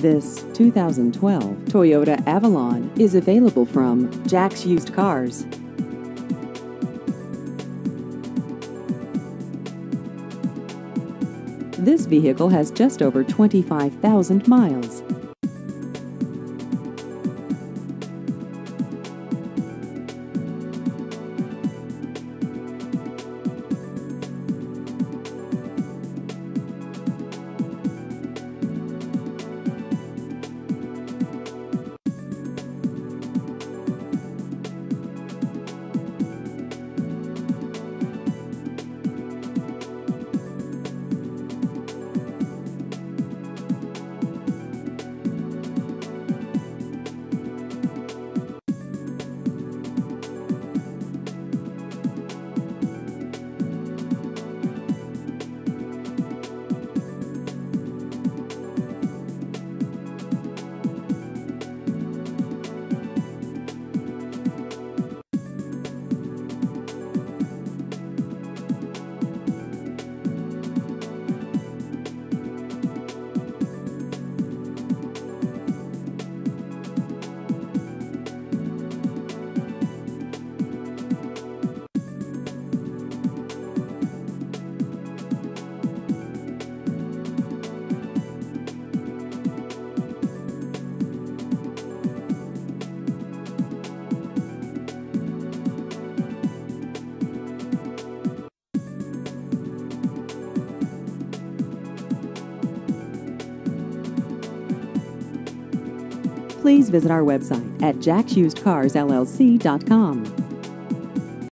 This 2012 Toyota Avalon is available from Jack's Used Cars. This vehicle has just over 25,000 miles. Please visit our website at jacksusedcarsllc.com.